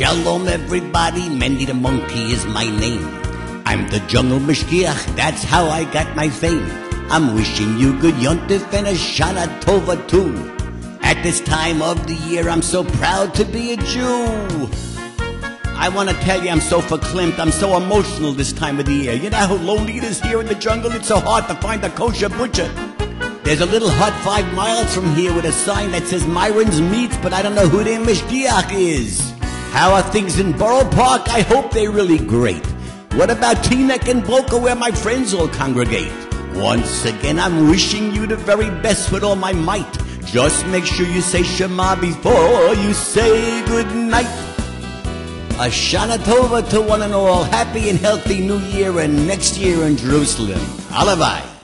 Shalom, everybody. Mendy the Monkey is my name. I'm the Jungle Mashgiach. That's how I got my fame. I'm wishing you good Yontif and a Shana Tova too. At this time of the year, I'm so proud to be a Jew. I want to tell you, I'm so verklempt. I'm so emotional this time of the year. You know how lonely it is here in the jungle? It's so hard to find a kosher butcher. There's a little hut five miles from here with a sign that says Myron's Meats, but I don't know who their Mashgiach is. How are things in Borough Park? I hope they're really great. What about Teaneck and Boca where my friends all congregate? Once again, I'm wishing you the very best with all my might. Just make sure you say Shema before you say good night. Shana Tova to one and all. Happy and healthy New Year and next year in Jerusalem. Alavai.